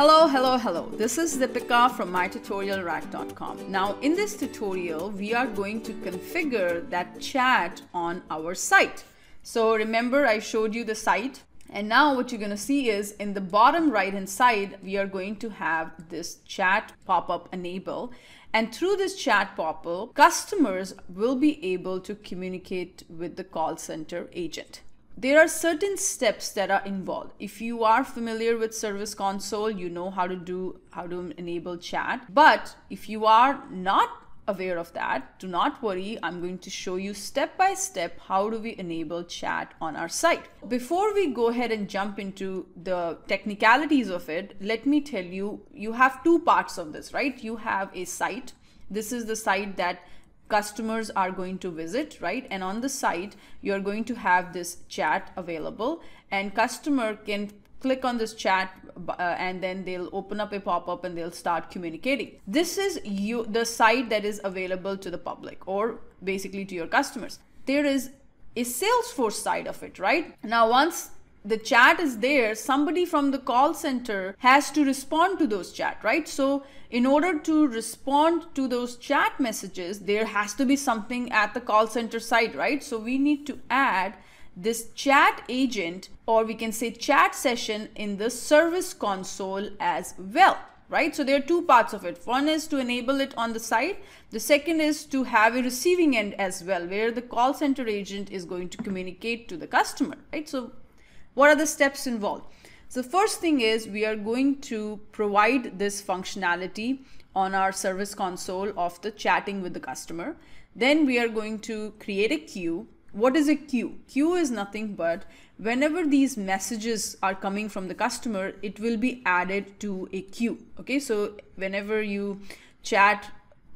Hello, hello, hello. This is Deepika from mytutorialrack.com. Now, in this tutorial, we are going to configure that chat on our site. So remember I showed you the site and now what you're going to see is in the bottom right hand side, we are going to have this chat pop-up enable. And through this chat pop-up, customers will be able to communicate with the call center agent there are certain steps that are involved. If you are familiar with service console you know how to do how to enable chat. But if you are not aware of that do not worry. I'm going to show you step by step how do we enable chat on our site. Before we go ahead and jump into the technicalities of it let me tell you you have two parts of this right? You have a site. This is the site that customers are going to visit, right? And on the site, you're going to have this chat available and customer can click on this chat uh, and then they'll open up a pop-up and they'll start communicating. This is you the site that is available to the public or basically to your customers. There is a Salesforce side of it, right? Now, once the chat is there, somebody from the call center has to respond to those chat, right? So in order to respond to those chat messages, there has to be something at the call center side, right? So we need to add this chat agent or we can say chat session in the service console as well right so there are two parts of it one is to enable it on the site the second is to have a receiving end as well where the call center agent is going to communicate to the customer right so what are the steps involved? So first thing is we are going to provide this functionality on our service console of the chatting with the customer. Then we are going to create a queue. What is a queue? Queue is nothing but whenever these messages are coming from the customer, it will be added to a queue. Okay, so whenever you chat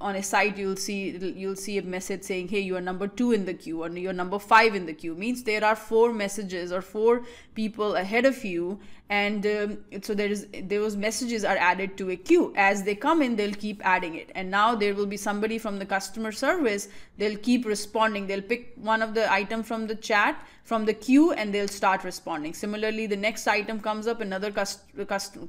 on a site you'll see you'll see a message saying hey you are number two in the queue or you're number five in the queue. Means there are four messages or four people ahead of you and um, so there is those messages are added to a queue. As they come in they'll keep adding it. And now there will be somebody from the customer service they'll keep responding. They'll pick one of the item from the chat from the queue and they'll start responding. Similarly the next item comes up another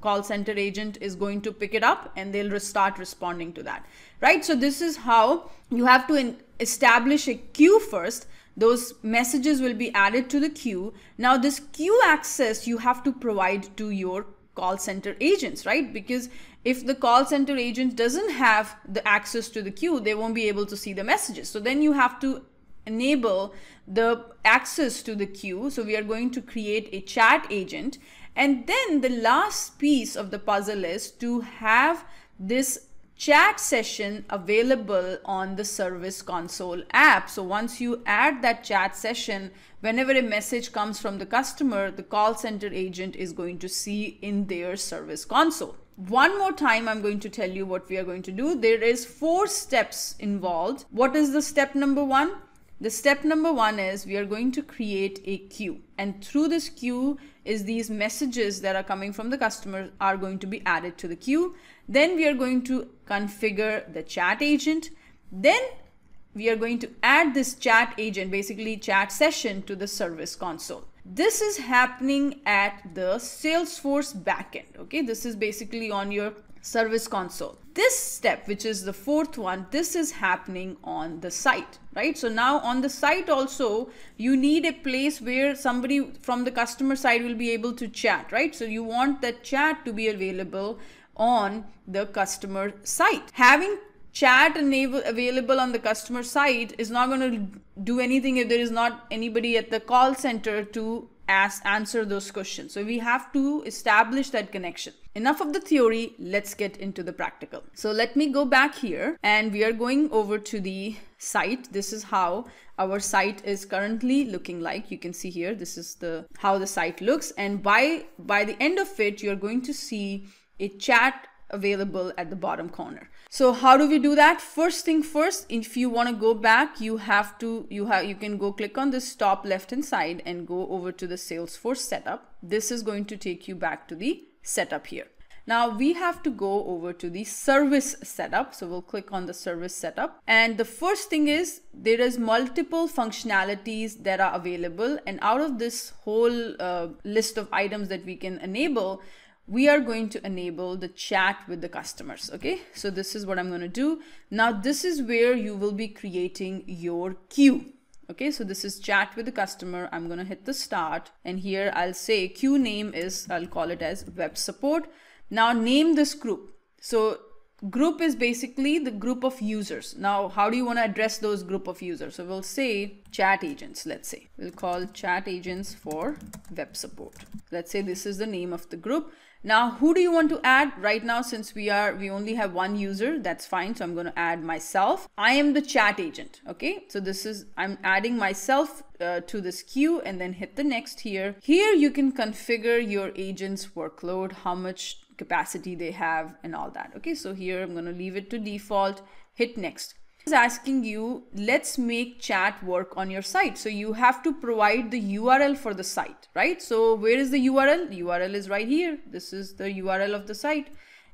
call center agent is going to pick it up and they'll start responding to that. Right? So this is how you have to establish a queue first those messages will be added to the queue. Now this queue access you have to provide to your call center agents, right? Because if the call center agent doesn't have the access to the queue, they won't be able to see the messages. So then you have to enable the access to the queue. So we are going to create a chat agent. And then the last piece of the puzzle is to have this chat session available on the service console app. So once you add that chat session, whenever a message comes from the customer, the call center agent is going to see in their service console. One more time, I'm going to tell you what we are going to do. There is four steps involved. What is the step number one? The step number one is we are going to create a queue and through this queue is these messages that are coming from the customer are going to be added to the queue. Then we are going to configure the chat agent. Then we are going to add this chat agent, basically chat session to the service console. This is happening at the Salesforce backend. Okay, this is basically on your service console. This step, which is the fourth one, this is happening on the site, right? So now on the site also, you need a place where somebody from the customer side will be able to chat, right? So you want that chat to be available on the customer site. Having chat enable, available on the customer site is not going to do anything if there is not anybody at the call center to ask answer those questions. So we have to establish that connection. Enough of the theory let's get into the practical. So let me go back here and we are going over to the site. This is how our site is currently looking like. You can see here this is the how the site looks and by by the end of it you're going to see a chat available at the bottom corner. So how do we do that? First thing first, if you want to go back, you have to, you have, you can go click on this top left hand side and go over to the Salesforce setup. This is going to take you back to the setup here. Now we have to go over to the service setup. So we'll click on the service setup. And the first thing is there is multiple functionalities that are available. And out of this whole uh, list of items that we can enable, we are going to enable the chat with the customers. Okay, so this is what I'm going to do. Now, this is where you will be creating your queue. Okay, so this is chat with the customer. I'm going to hit the start and here I'll say queue name is, I'll call it as web support. Now name this group. So group is basically the group of users. Now, how do you want to address those group of users? So we'll say chat agents, let's say. We'll call chat agents for web support. Let's say this is the name of the group. Now, who do you want to add right now? Since we are, we only have one user, that's fine. So I'm going to add myself. I am the chat agent. Okay. So this is, I'm adding myself uh, to this queue and then hit the next here. Here you can configure your agent's workload, how much capacity they have and all that. Okay. So here I'm going to leave it to default, hit next is asking you, let's make chat work on your site. So you have to provide the URL for the site, right? So where is the URL? The URL is right here. This is the URL of the site.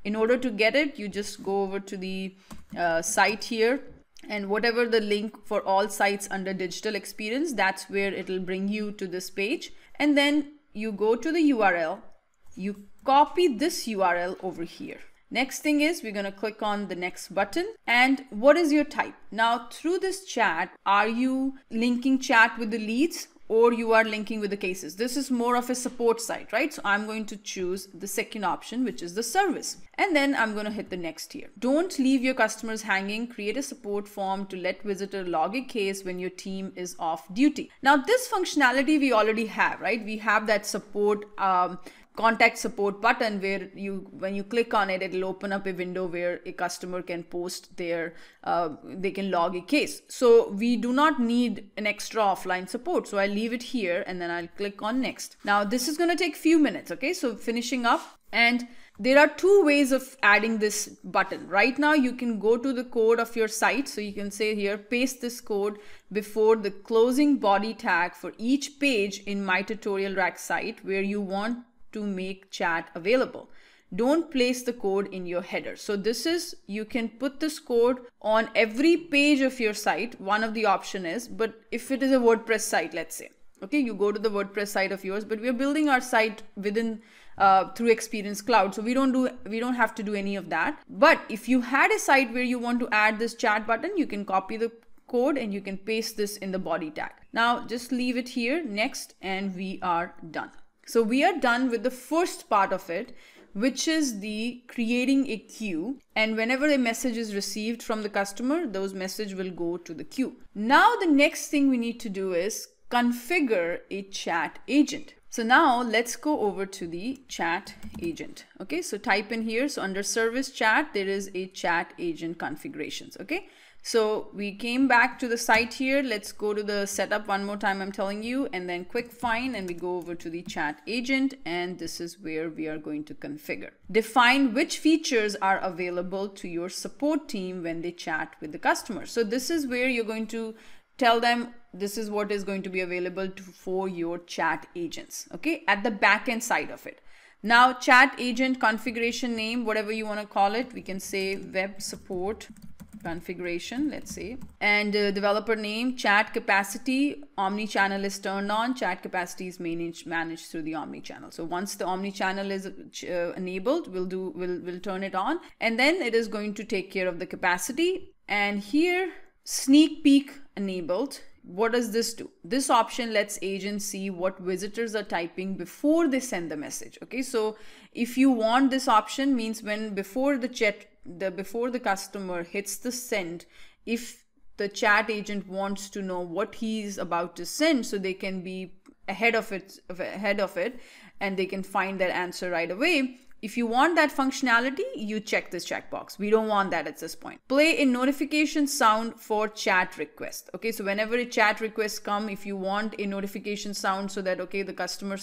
In order to get it, you just go over to the uh, site here and whatever the link for all sites under digital experience, that's where it'll bring you to this page. And then you go to the URL, you copy this URL over here Next thing is we're going to click on the next button and what is your type? Now through this chat, are you linking chat with the leads or you are linking with the cases. This is more of a support site, right? So I'm going to choose the second option, which is the service. And then I'm going to hit the next here. Don't leave your customers hanging. Create a support form to let visitor log a case when your team is off duty. Now this functionality we already have, right? We have that support um, contact support button where you when you click on it it'll open up a window where a customer can post their uh, they can log a case. So we do not need an extra offline support. So i leave it here and then i'll click on next. Now this is going to take few minutes okay? So finishing up. And there are two ways of adding this button. Right now you can go to the code of your site. So you can say here paste this code before the closing body tag for each page in my tutorial rack site where you want to make chat available. Don't place the code in your header. So this is, you can put this code on every page of your site. One of the option is, but if it is a WordPress site, let's say, okay, you go to the WordPress site of yours, but we're building our site within uh, through Experience Cloud. So we don't do, we don't have to do any of that. But if you had a site where you want to add this chat button, you can copy the code and you can paste this in the body tag. Now just leave it here next and we are done. So we are done with the first part of it, which is the creating a queue. And whenever a message is received from the customer, those message will go to the queue. Now the next thing we need to do is configure a chat agent. So now let's go over to the chat agent. Okay, so type in here. So under service chat, there is a chat agent configurations. Okay, so we came back to the site here. Let's go to the setup one more time, I'm telling you, and then quick find and we go over to the chat agent and this is where we are going to configure. Define which features are available to your support team when they chat with the customer. So this is where you're going to tell them this is what is going to be available to, for your chat agents, okay, at the backend side of it. Now chat agent configuration name, whatever you want to call it, we can say web support configuration, let's say, and uh, developer name, chat capacity, omni-channel is turned on, chat capacity is managed, managed through the omni-channel. So once the omni-channel is uh, enabled, we'll do, we'll, we'll turn it on and then it is going to take care of the capacity. And here, sneak peek enabled. What does this do? This option lets agents see what visitors are typing before they send the message. Okay, so if you want this option means when before the chat the before the customer hits the send if the chat agent wants to know what he's about to send so they can be ahead of it ahead of it and they can find that answer right away if you want that functionality, you check this checkbox. We don't want that at this point. Play a notification sound for chat request. Okay, so whenever a chat request come, if you want a notification sound so that, okay, the customer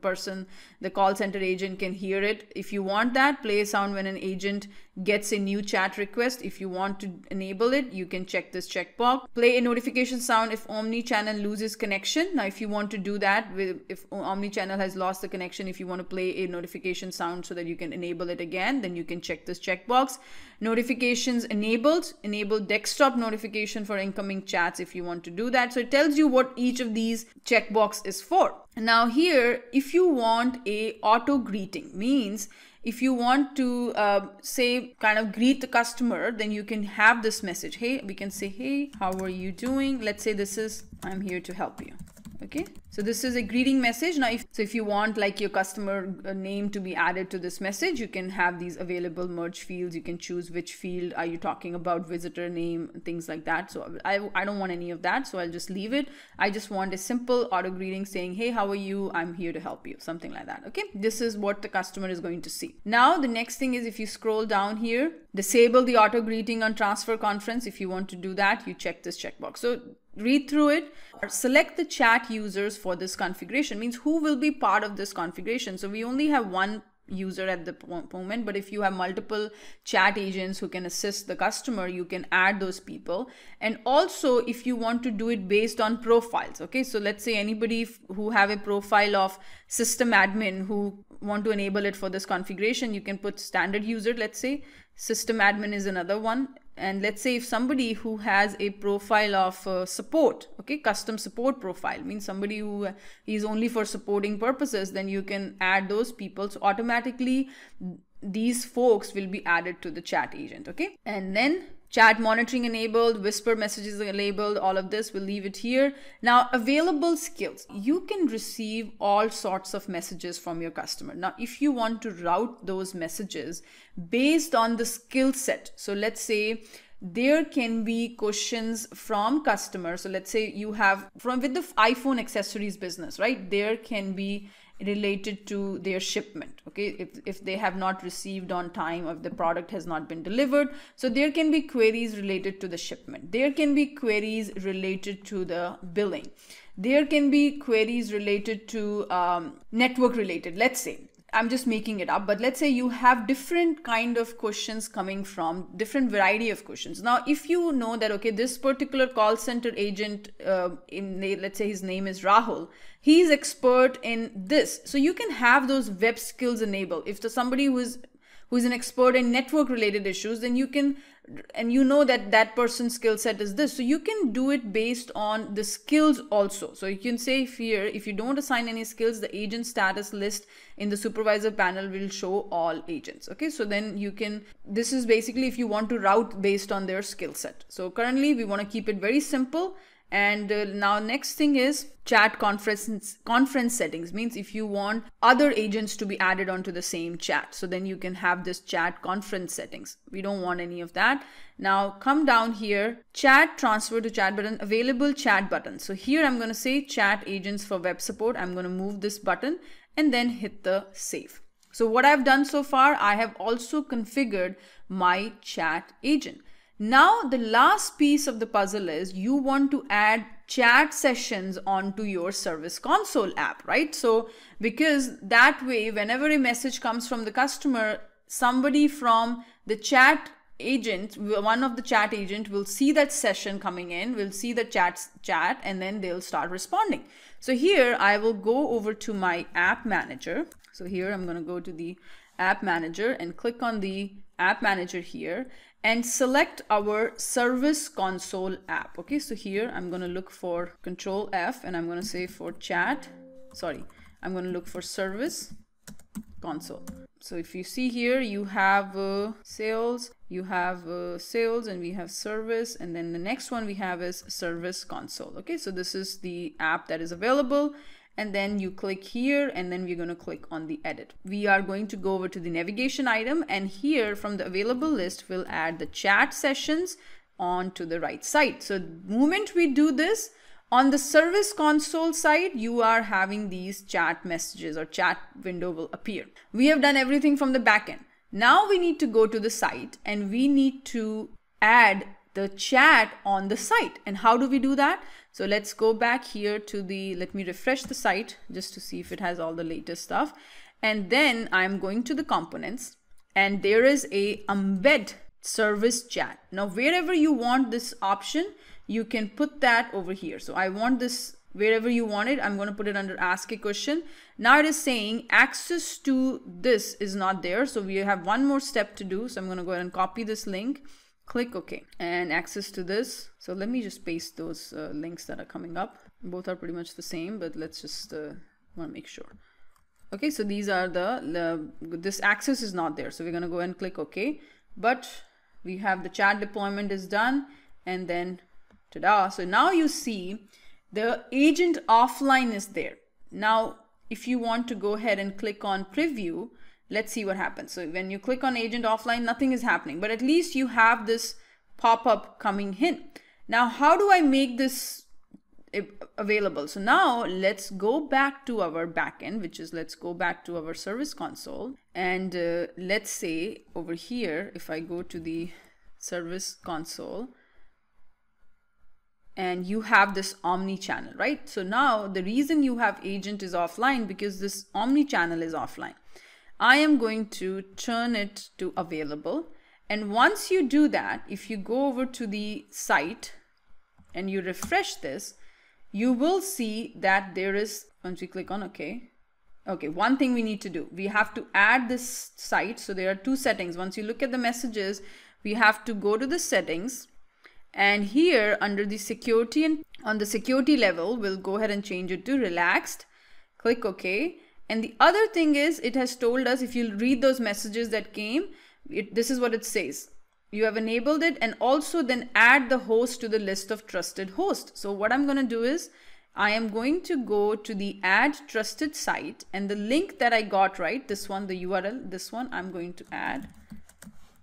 person, the call center agent can hear it. If you want that, play a sound when an agent gets a new chat request. If you want to enable it, you can check this checkbox. Play a notification sound if Omnichannel loses connection. Now, if you want to do that, if Omnichannel has lost the connection, if you want to play a notification sound so that you can enable it again, then you can check this checkbox. Notifications enabled, enable desktop notification for incoming chats if you want to do that. So it tells you what each of these checkbox is for. Now here, if you want a auto greeting, means if you want to uh, say kind of greet the customer then you can have this message. Hey we can say hey how are you doing? Let's say this is i'm here to help you okay? So this is a greeting message. Now if so if you want like your customer uh, name to be added to this message you can have these available merge fields. You can choose which field are you talking about visitor name things like that. So i, I don't want any of that so i'll just leave it. I just want a simple auto greeting saying hey how are you? I'm here to help you something like that okay? This is what the customer is going to see. Now the next thing is if you scroll down here disable the auto greeting on transfer conference. If you want to do that you check this checkbox. So read through it or select the chat users for this configuration. Means who will be part of this configuration. So we only have one user at the moment but if you have multiple chat agents who can assist the customer you can add those people. And also if you want to do it based on profiles okay? So let's say anybody who have a profile of system admin who want to enable it for this configuration you can put standard user let's say. System admin is another one and let's say if somebody who has a profile of uh, support okay custom support profile means somebody who is only for supporting purposes then you can add those people. So automatically these folks will be added to the chat agent okay? And then chat monitoring enabled whisper messages enabled all of this we'll leave it here. Now available skills. You can receive all sorts of messages from your customer. Now if you want to route those messages based on the skill set so let's say there can be questions from customers. So let's say you have from with the iphone accessories business right? There can be related to their shipment okay? If, if they have not received on time or if the product has not been delivered so there can be queries related to the shipment. There can be queries related to the billing. There can be queries related to um, network related let's say I'm just making it up, but let's say you have different kind of questions coming from different variety of questions. Now, if you know that, okay, this particular call center agent, uh, in let's say his name is Rahul, he's expert in this. So you can have those web skills enabled. If the, somebody who is who is an expert in network related issues, then you can and you know that that person's skill set is this. So you can do it based on the skills also. So you can say here if you don't assign any skills the agent status list in the supervisor panel will show all agents. Okay so then you can this is basically if you want to route based on their skill set. So currently we want to keep it very simple and uh, now next thing is chat conference conference settings. Means if you want other agents to be added onto the same chat so then you can have this chat conference settings. We don't want any of that. Now come down here chat transfer to chat button available chat button. So here i'm going to say chat agents for web support. I'm going to move this button and then hit the save. So what i've done so far i have also configured my chat agent now, the last piece of the puzzle is you want to add chat sessions onto your service console app, right? So, because that way, whenever a message comes from the customer, somebody from the chat agent, one of the chat agent will see that session coming in, will see the chat chat, and then they'll start responding. So here I will go over to my app manager. So here I'm going to go to the app manager and click on the app manager here and select our service console app. Okay, so here I'm going to look for control F and I'm going to say for chat, sorry, I'm going to look for service console. So if you see here, you have uh, sales, you have uh, sales and we have service. And then the next one we have is service console. Okay, so this is the app that is available and then you click here and then we're going to click on the edit. We are going to go over to the navigation item and here from the available list we'll add the chat sessions on to the right side. So the moment we do this on the service console side you are having these chat messages or chat window will appear. We have done everything from the backend. Now we need to go to the site and we need to add the chat on the site. And how do we do that? So let's go back here to the, let me refresh the site just to see if it has all the latest stuff. And then I'm going to the components and there is a embed service chat. Now, wherever you want this option, you can put that over here. So I want this wherever you want it. I'm going to put it under ask a question. Now it is saying access to this is not there. So we have one more step to do. So I'm going to go ahead and copy this link, click OK and access to this. So let me just paste those uh, links that are coming up. Both are pretty much the same, but let's just uh, want to make sure. Okay, so these are the, the, this access is not there. So we're going to go and click OK, but we have the chat deployment is done and then ta-da. So now you see the agent offline is there. Now, if you want to go ahead and click on preview, let's see what happens. So when you click on agent offline, nothing is happening, but at least you have this pop-up coming in. Now, how do I make this available? So now let's go back to our backend, which is let's go back to our service console. And uh, let's say over here, if I go to the service console, and you have this omni channel, right? So now the reason you have agent is offline because this omni channel is offline. I am going to turn it to available. And once you do that, if you go over to the site and you refresh this, you will see that there is, once you click on OK, okay, one thing we need to do, we have to add this site. So there are two settings. Once you look at the messages, we have to go to the settings and here under the security and on the security level, we'll go ahead and change it to relaxed. Click OK. And the other thing is it has told us if you read those messages that came, it, this is what it says. You have enabled it and also then add the host to the list of trusted hosts. So what I'm going to do is I am going to go to the add trusted site and the link that I got right, this one, the URL, this one, I'm going to add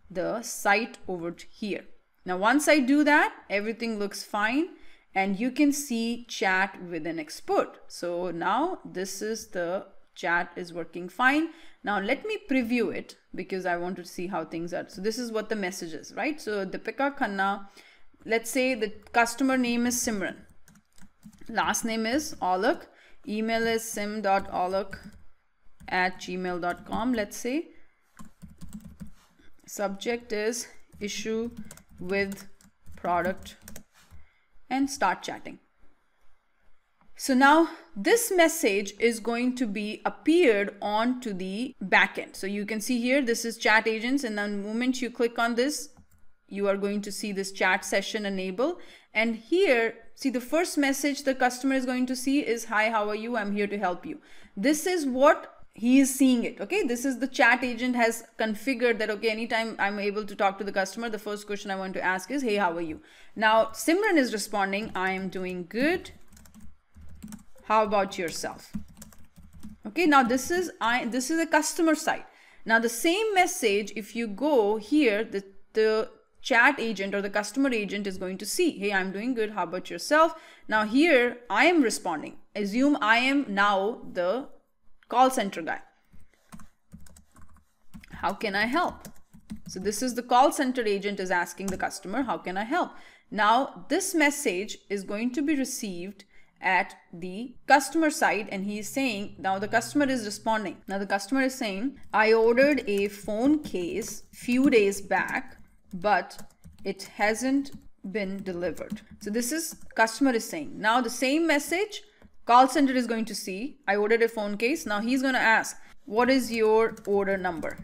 the site over here. Now, once I do that, everything looks fine and you can see chat with an expert. So now this is the chat is working fine. Now let me preview it because I want to see how things are. So this is what the message is, right? So Deepika Khanna, let's say the customer name is Simran. Last name is Alak. Email is sim.alak at gmail.com, let's say. Subject is issue with product and start chatting. So now this message is going to be appeared onto the backend. So you can see here, this is chat agents. And then the moment you click on this, you are going to see this chat session enable. And here, see the first message the customer is going to see is, hi, how are you? I'm here to help you. This is what he is seeing it okay this is the chat agent has configured that okay anytime i'm able to talk to the customer the first question i want to ask is hey how are you now simran is responding i am doing good how about yourself okay now this is i this is a customer side now the same message if you go here the the chat agent or the customer agent is going to see hey i'm doing good how about yourself now here i am responding assume i am now the call center guy. How can I help? So this is the call center agent is asking the customer, how can I help? Now this message is going to be received at the customer side and he is saying now the customer is responding now the customer is saying i ordered a phone case few days back but it hasn't been delivered so this is customer is saying now the same message Call center is going to see, I ordered a phone case. Now he's going to ask, what is your order number?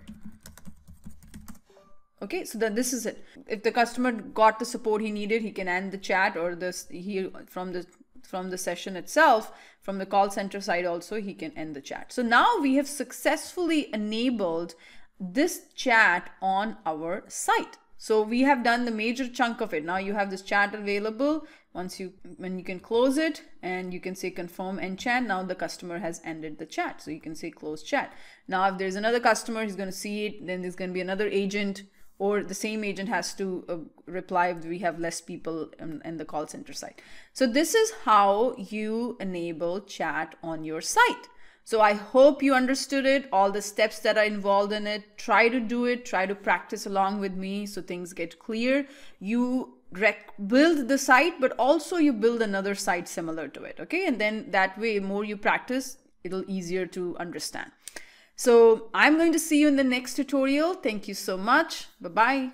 Okay, so then this is it. If the customer got the support he needed, he can end the chat or this he from the from the session itself, from the call center side also, he can end the chat. So now we have successfully enabled this chat on our site. So we have done the major chunk of it. Now you have this chat available. Once you, when you can close it and you can say confirm and chat, now the customer has ended the chat. So you can say close chat. Now if there's another customer, he's going to see it. Then there's going to be another agent or the same agent has to uh, reply if we have less people in, in the call center side. So this is how you enable chat on your site. So I hope you understood it, all the steps that are involved in it. Try to do it, try to practice along with me so things get clear. You build the site, but also you build another site similar to it. Okay. And then that way, more you practice, it'll easier to understand. So I'm going to see you in the next tutorial. Thank you so much. Bye-bye.